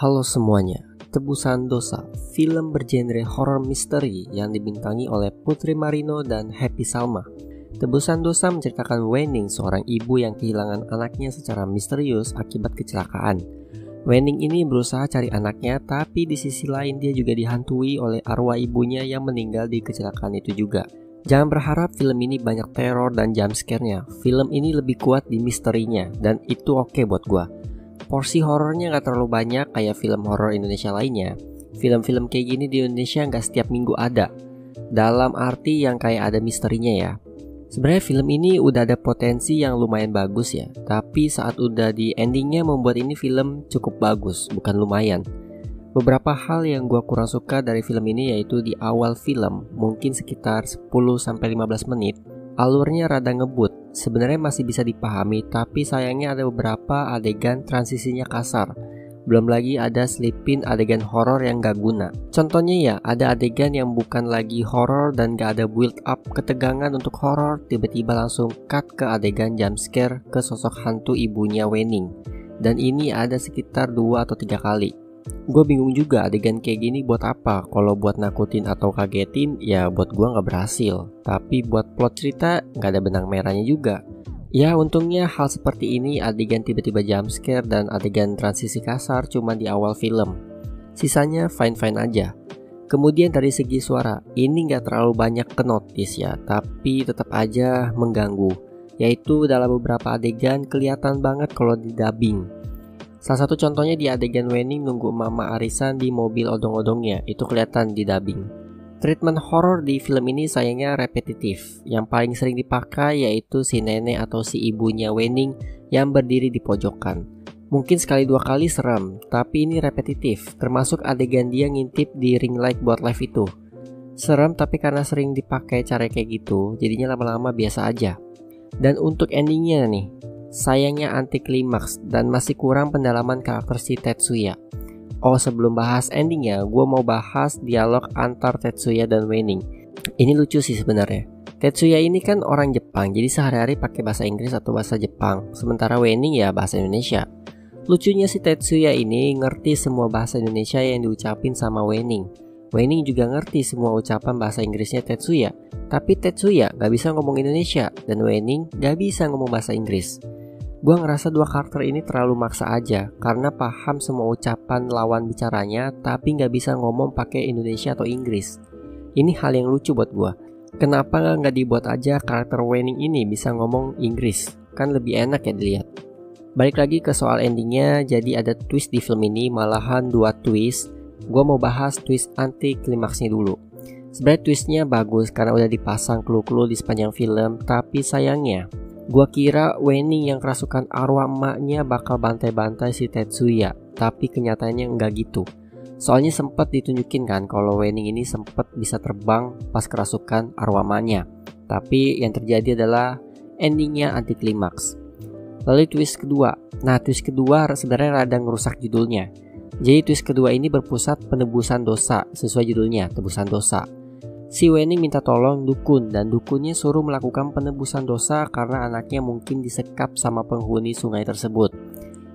Halo semuanya, Tebusan Dosa, film bergenre horror misteri yang dibintangi oleh Putri Marino dan Happy Salma. Tebusan Dosa menceritakan Wenning, seorang ibu yang kehilangan anaknya secara misterius akibat kecelakaan. Wenning ini berusaha cari anaknya, tapi di sisi lain dia juga dihantui oleh arwah ibunya yang meninggal di kecelakaan itu juga. Jangan berharap film ini banyak teror dan jump scare-nya. Film ini lebih kuat di misterinya, dan itu oke okay buat gua porsi horornya nggak terlalu banyak kayak film horor Indonesia lainnya. Film-film kayak gini di Indonesia nggak setiap minggu ada. Dalam arti yang kayak ada misterinya ya. Sebenarnya film ini udah ada potensi yang lumayan bagus ya, tapi saat udah di endingnya membuat ini film cukup bagus, bukan lumayan. Beberapa hal yang gue kurang suka dari film ini yaitu di awal film, mungkin sekitar 10-15 menit, alurnya rada ngebut, sebenarnya masih bisa dipahami, tapi sayangnya ada beberapa adegan transisinya kasar. Belum lagi ada selipin adegan horor yang gak guna. Contohnya ya, ada adegan yang bukan lagi horor dan gak ada build up ketegangan untuk horor, tiba-tiba langsung cut ke adegan jump scare ke sosok hantu ibunya Wenning. Dan ini ada sekitar 2 atau 3 kali. Gue bingung juga adegan kayak gini buat apa? Kalau buat nakutin atau kagetin ya buat gue gak berhasil. Tapi buat plot cerita gak ada benang merahnya juga. Ya untungnya hal seperti ini adegan tiba-tiba jump scare dan adegan transisi kasar cuma di awal film. Sisanya fine-fine aja. Kemudian dari segi suara, ini gak terlalu banyak ke notice ya, tapi tetap aja mengganggu. Yaitu dalam beberapa adegan kelihatan banget kalau di dubbing. Salah satu contohnya di adegan Wenning nunggu Mama Arisan di mobil odong-odongnya, itu kelihatan di dubbing. Treatment horror di film ini sayangnya repetitif. Yang paling sering dipakai yaitu si nenek atau si ibunya Wenning yang berdiri di pojokan. Mungkin sekali dua kali serem, tapi ini repetitif, termasuk adegan dia ngintip di ring light buat live itu. Serem tapi karena sering dipakai cara kayak gitu, jadinya lama-lama biasa aja. Dan untuk endingnya nih, sayangnya anti klimaks dan masih kurang pendalaman karakter si Tetsuya. Oh sebelum bahas endingnya, gue mau bahas dialog antar Tetsuya dan Wenning. Ini lucu sih sebenarnya. Tetsuya ini kan orang Jepang, jadi sehari-hari pakai bahasa Inggris atau bahasa Jepang, sementara Wenning ya bahasa Indonesia. Lucunya si Tetsuya ini ngerti semua bahasa Indonesia yang diucapin sama Wenning. Wenning juga ngerti semua ucapan bahasa Inggrisnya Tetsuya, tapi Tetsuya gak bisa ngomong Indonesia dan Wenning gak bisa ngomong bahasa Inggris. Gue ngerasa dua karakter ini terlalu maksa aja karena paham semua ucapan lawan bicaranya tapi nggak bisa ngomong pakai Indonesia atau Inggris. Ini hal yang lucu buat gue. Kenapa nggak dibuat aja karakter Wenning ini bisa ngomong Inggris? Kan lebih enak ya dilihat. Balik lagi ke soal endingnya, jadi ada twist di film ini, malahan dua twist. Gue mau bahas twist anti klimaksnya dulu. Sebenarnya twistnya bagus karena udah dipasang clue-clue di sepanjang film, tapi sayangnya Gua kira Wenning yang kerasukan arwah emaknya bakal bantai-bantai si Tetsuya, tapi kenyataannya enggak gitu. Soalnya sempat ditunjukin kan kalau Wenning ini sempat bisa terbang pas kerasukan arwah. Tapi yang terjadi adalah endingnya anti klimaks. Lalu twist kedua. Nah twist kedua sebenarnya rada ngerusak judulnya. Jadi twist kedua ini berpusat penebusan dosa sesuai judulnya, tebusan dosa. Si Weni minta tolong dukun dan dukunnya suruh melakukan penebusan dosa karena anaknya mungkin disekap sama penghuni sungai tersebut.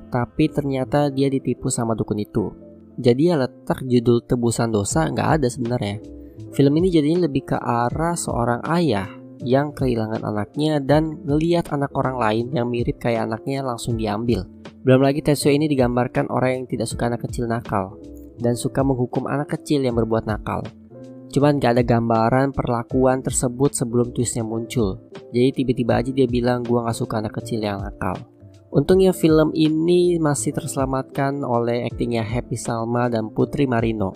Tapi ternyata dia ditipu sama dukun itu. Jadi ya letak judul tebusan dosa nggak ada sebenarnya. Film ini jadinya lebih ke arah seorang ayah yang kehilangan anaknya dan ngeliat anak orang lain yang mirip kayak anaknya langsung diambil. Belum lagi Tetsuya ini digambarkan orang yang tidak suka anak kecil nakal dan suka menghukum anak kecil yang berbuat nakal. Cuman gak ada gambaran perlakuan tersebut sebelum twistnya muncul. Jadi tiba-tiba aja dia bilang gua gak suka anak kecil yang nakal. Untungnya film ini masih terselamatkan oleh aktingnya Happy Salma dan Putri Marino,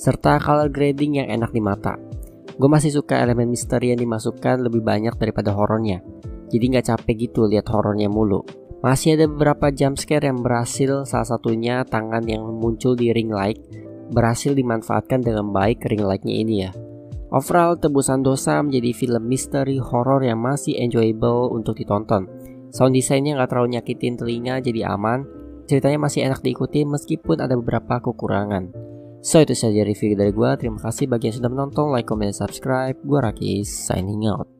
serta color grading yang enak di mata. Gue masih suka elemen misteri yang dimasukkan lebih banyak daripada horornya. Jadi nggak capek gitu lihat horornya mulu. Masih ada beberapa jump scare yang berhasil, salah satunya tangan yang muncul di ring light berhasil dimanfaatkan dengan baik ring light-nya ini ya. Overall, Tebusan Dosa menjadi film misteri horror yang masih enjoyable untuk ditonton. Sound desainnya nggak terlalu nyakitin telinga jadi aman, ceritanya masih enak diikuti meskipun ada beberapa kekurangan. So itu saja review dari gue, terima kasih bagi yang sudah menonton, like, comment, subscribe. Gue Rakis, signing out.